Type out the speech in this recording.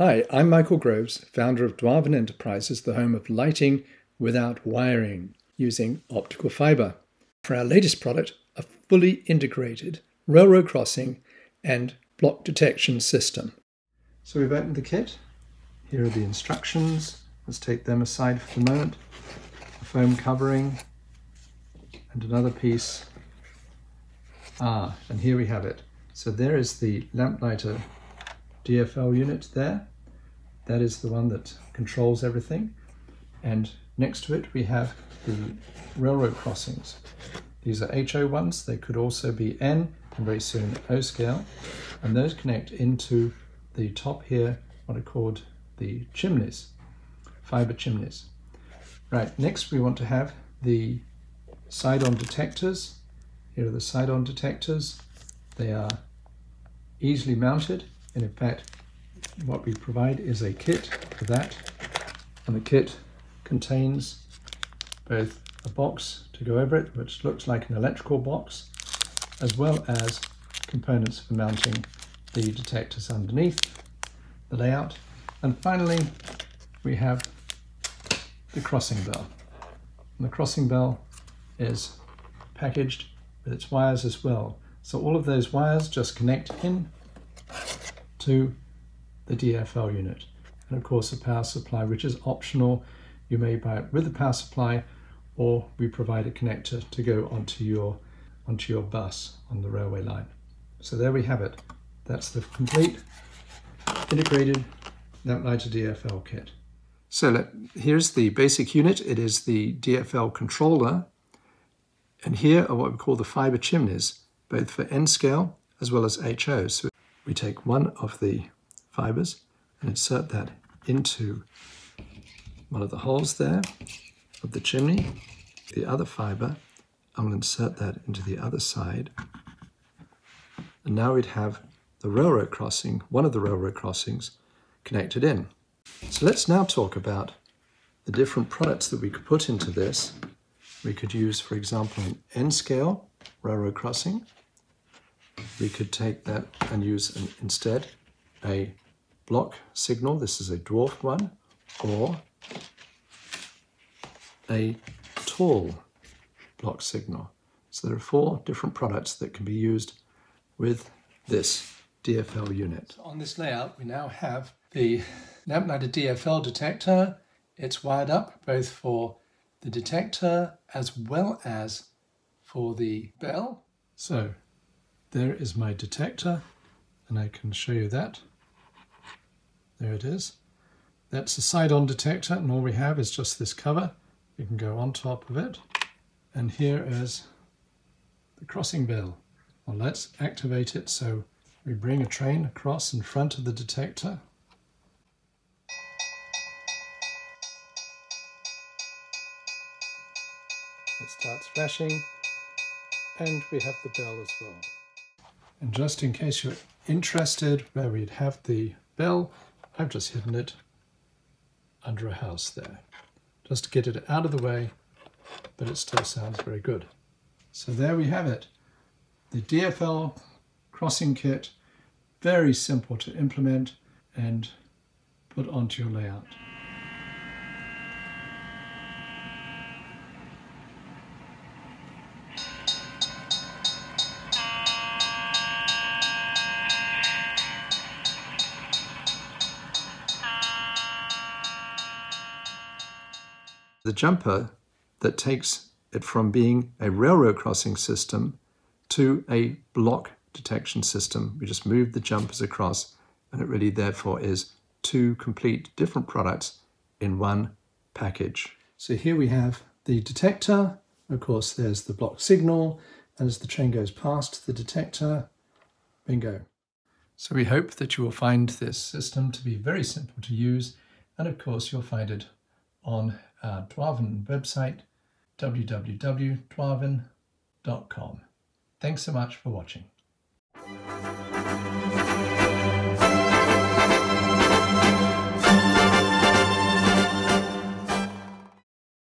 Hi, I'm Michael Groves, founder of Dwarvin Enterprises, the home of lighting without wiring using optical fiber. For our latest product, a fully integrated railroad crossing and block detection system. So we've opened the kit. Here are the instructions. Let's take them aside for the moment. A foam covering and another piece. Ah, and here we have it. So there is the lamplighter DFL unit there. That is the one that controls everything. And next to it we have the railroad crossings. These are HO ones, they could also be N and very soon O scale. And those connect into the top here, what are called the chimneys, fiber chimneys. Right, next we want to have the side-on detectors. Here are the side-on detectors. They are easily mounted and in fact what we provide is a kit for that. And the kit contains both a box to go over it which looks like an electrical box as well as components for mounting the detectors underneath the layout. And finally we have the crossing bell. And the crossing bell is packaged with its wires as well. So all of those wires just connect in to the DFL unit. And of course a power supply, which is optional. You may buy it with the power supply or we provide a connector to go onto your, onto your bus on the railway line. So there we have it. That's the complete integrated Lamplighter DFL kit. So let, here's the basic unit. It is the DFL controller. And here are what we call the fiber chimneys, both for N scale as well as HO. So we take one of the fibers and insert that into one of the holes there of the chimney. The other fiber, I will insert that into the other side. And now we'd have the railroad crossing, one of the railroad crossings, connected in. So let's now talk about the different products that we could put into this. We could use, for example, an N-scale railroad crossing, we could take that and use an, instead a block signal. This is a dwarf one or a tall block signal. So there are four different products that can be used with this DFL unit. On this layout, we now have the Lamplighter DFL detector. It's wired up both for the detector as well as for the bell. So there is my detector and I can show you that. There it is. That's a side-on detector and all we have is just this cover. You can go on top of it. And here is the crossing bell. Well, let's activate it so we bring a train across in front of the detector. It starts flashing and we have the bell as well. And just in case you're interested where we'd have the bell, I've just hidden it under a house there, just to get it out of the way, but it still sounds very good. So there we have it, the DFL crossing kit, very simple to implement and put onto your layout. The jumper that takes it from being a railroad crossing system to a block detection system. We just move the jumpers across and it really therefore is two complete different products in one package. So here we have the detector. Of course, there's the block signal. And as the train goes past the detector, bingo. So we hope that you will find this system to be very simple to use. And of course, you'll find it on uh, our Dwarvin website, www.dwarvin.com. Thanks so much for watching.